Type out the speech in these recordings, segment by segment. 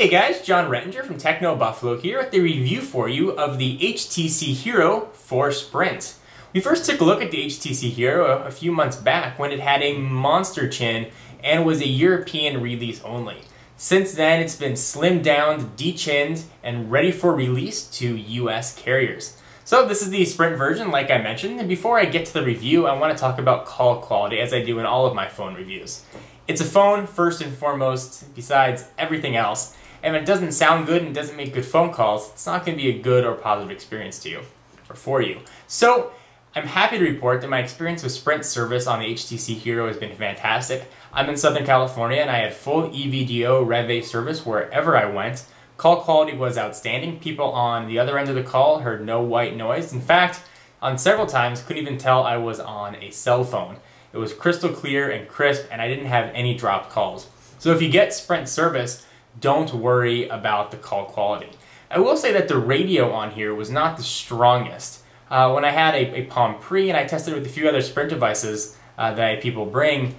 Hey guys, Jon Rettinger from Techno Buffalo here with the review for you of the HTC Hero for Sprint. We first took a look at the HTC Hero a few months back when it had a monster chin and was a European release only. Since then, it's been slimmed down, de-chinned, and ready for release to US carriers. So this is the Sprint version, like I mentioned, and before I get to the review, I want to talk about call quality, as I do in all of my phone reviews. It's a phone, first and foremost, besides everything else, and if it doesn't sound good and doesn't make good phone calls, it's not going to be a good or positive experience to you, or for you. So, I'm happy to report that my experience with Sprint service on the HTC Hero has been fantastic. I'm in Southern California and I had full EVDO Rev service wherever I went. Call quality was outstanding. People on the other end of the call heard no white noise. In fact, on several times, couldn't even tell I was on a cell phone. It was crystal clear and crisp, and I didn't have any dropped calls. So if you get Sprint service, don't worry about the call quality. I will say that the radio on here was not the strongest. Uh, when I had a, a, Palm Pre and I tested it with a few other Sprint devices uh, that people bring,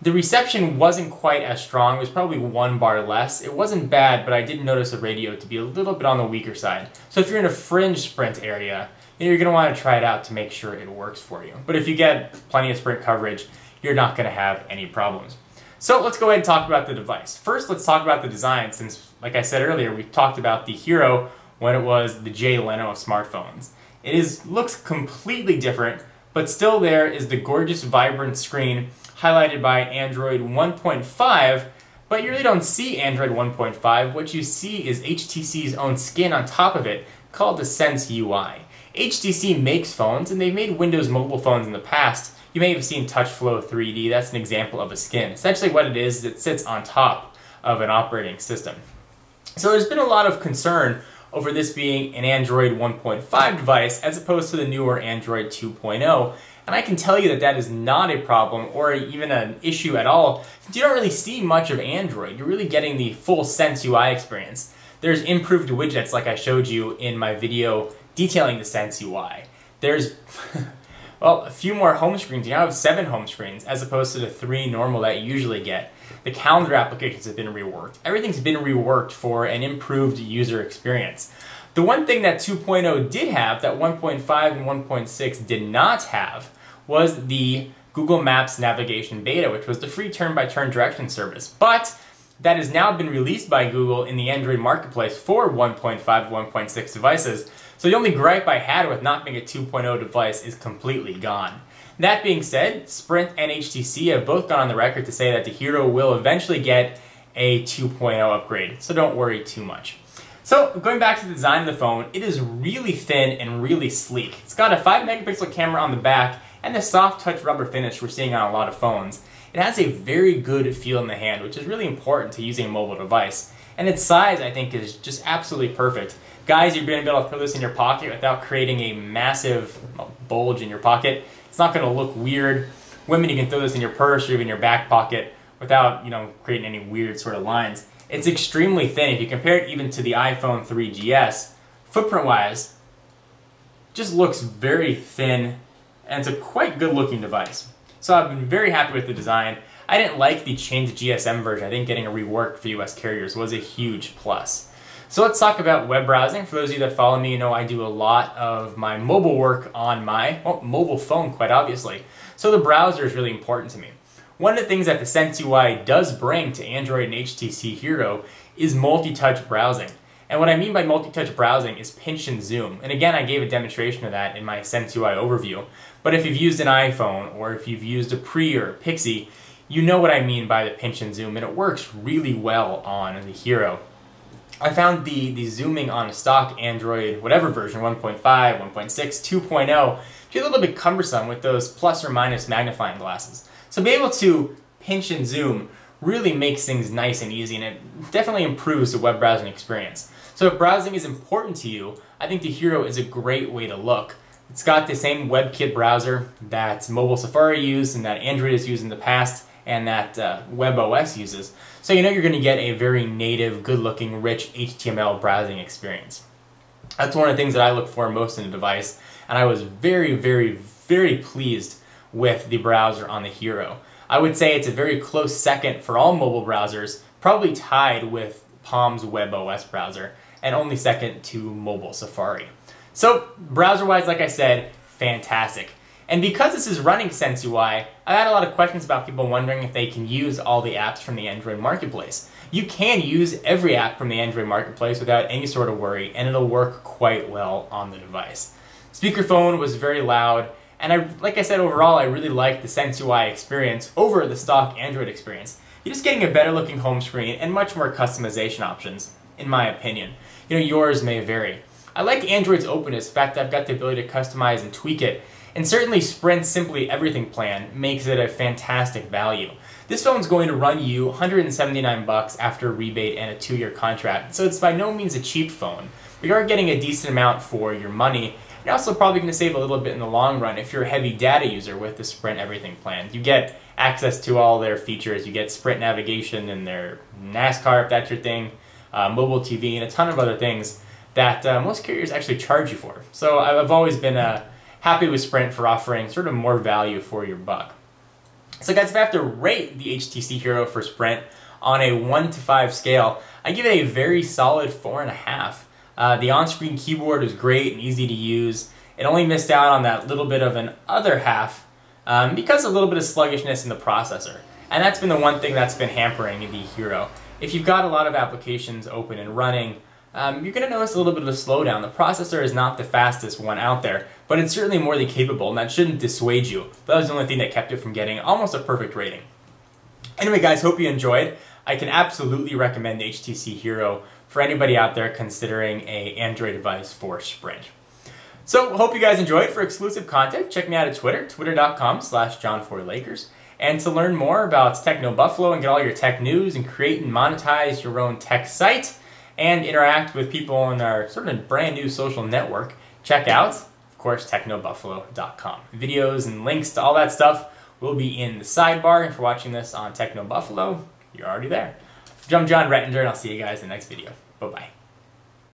the reception wasn't quite as strong. It was probably one bar less. It wasn't bad, but I did notice the radio to be a little bit on the weaker side. So if you're in a fringe sprint area, you're going to want to try it out to make sure it works for you. But if you get plenty of sprint coverage, you're not going to have any problems. So let's go ahead and talk about the device. First, let's talk about the design since, like I said earlier, we talked about the Hero when it was the Jay Leno of smartphones. It is looks completely different, but still there is the gorgeous vibrant screen highlighted by Android 1.5, but you really don't see Android 1.5. What you see is HTC's own skin on top of it called the Sense UI. HTC makes phones, and they've made Windows mobile phones in the past. You may have seen TouchFLO 3D, that's an example of a skin. Essentially what it is, is it sits on top of an operating system. So there's been a lot of concern over this being an Android 1.5 device as opposed to the newer Android 2.0 and I can tell you that that is not a problem or even an issue at all. You don't really see much of Android. You're really getting the full Sense UI experience. There's improved widgets like I showed you in my video detailing the Sense UI. There's, well, a few more home screens. You now have seven home screens as opposed to the three normal that you usually get. The calendar applications have been reworked. Everything's been reworked for an improved user experience. The one thing that 2.0 did have that 1.5 and 1.6 did not have was the Google Maps Navigation Beta, which was the free turn-by-turn -turn direction service. But that has now been released by Google in the Android marketplace for 1.5 1.6 devices. So the only gripe I had with not being a 2.0 device is completely gone. That being said, Sprint and HTC have both gone on the record to say that the Hero will eventually get a 2.0 upgrade, so don't worry too much. So going back to the design of the phone, it is really thin and really sleek. It's got a 5 megapixel camera on the back and the soft touch rubber finish we're seeing on a lot of phones. It has a very good feel in the hand, which is really important to using a mobile device. And its size, I think, is just absolutely perfect. Guys, you're going to be able to put this in your pocket without creating a massive bulge in your pocket. It's not going to look weird. Women, you can throw this in your purse or even your back pocket without, you know, creating any weird sort of lines. It's extremely thin. If you compare it even to the iPhone 3GS, footprint-wise, just looks very thin and it's a quite good looking device. So I've been very happy with the design. I didn't like the changed GSM version. I think getting a rework for US carriers was a huge plus. So let's talk about web browsing. For those of you that follow me, you know I do a lot of my mobile work on my well, mobile phone, quite obviously. So the browser is really important to me. One of the things that the Sense UI does bring to Android and HTC Hero is multi-touch browsing. And what I mean by multi-touch browsing is pinch and zoom. And again, I gave a demonstration of that in my Sense UI overview. But if you've used an iPhone or if you've used a Pre or a Pixi, you know what I mean by the pinch and zoom, and it works really well on the Hero. I found the, the zooming on a stock Android, whatever version, 1.5, 1.6, 2.0, to be a little bit cumbersome with those plus or minus magnifying glasses. So be able to pinch and zoom really makes things nice and easy, and it definitely improves the web browsing experience. So if browsing is important to you, I think the Hero is a great way to look. It's got the same WebKit browser that Mobile Safari used and that Android has used in the past and that uh, WebOS uses. So you know you're going to get a very native, good-looking, rich HTML browsing experience. That's one of the things that I look for most in a device, and I was very, very, very pleased with the browser on the Hero. I would say it's a very close second for all mobile browsers, probably tied with Palm's WebOS browser, and only second to mobile Safari. So browser-wise, like I said, fantastic. And because this is running SenseUI, I've had a lot of questions about people wondering if they can use all the apps from the Android Marketplace. You can use every app from the Android Marketplace without any sort of worry, and it'll work quite well on the device. Speakerphone was very loud, and I, like I said, overall, I really liked the SenseUI experience over the stock Android experience. You're just getting a better looking home screen and much more customization options, in my opinion. You know, yours may vary. I like Android's openness, the fact that I've got the ability to customize and tweak it, and certainly Sprint's Simply Everything plan makes it a fantastic value. This phone's going to run you 179 bucks after a rebate and a two-year contract, so it's by no means a cheap phone. But you are getting a decent amount for your money. You're also probably going to save a little bit in the long run if you're a heavy data user with the Sprint Everything plan. You get access to all their features. You get Sprint navigation and their NASCAR if that's your thing, uh, mobile TV, and a ton of other things that uh, most carriers actually charge you for. So I've always been uh, happy with Sprint for offering sort of more value for your buck. So guys, if I have to rate the HTC Hero for Sprint on a 1 to 5 scale, I give it a very solid 4.5. Uh, the on-screen keyboard is great and easy to use. It only missed out on that little bit of an other half um, because a little bit of sluggishness in the processor. And that's been the one thing that's been hampering the Hero. If you've got a lot of applications open and running, um, you're going to notice a little bit of a slowdown. The processor is not the fastest one out there, but it's certainly more than capable, and that shouldn't dissuade you. That was the only thing that kept it from getting almost a perfect rating. Anyway, guys, hope you enjoyed. I can absolutely recommend the HTC Hero for anybody out there considering a Android device for Sprint. So, hope you guys enjoyed. For exclusive content, check me out at Twitter, twitter.com slash jon4lakers. And to learn more about Techno Buffalo and get all your tech news and create and monetize your own tech site, and interact with people on our sort of brand new social network, check out, of course, technobuffalo.com. Videos and links to all that stuff will be in the sidebar. If you're watching this on Techno Buffalo, you're already there. I'm Jon Rettinger, and I'll see you guys in the next video. Bye-bye.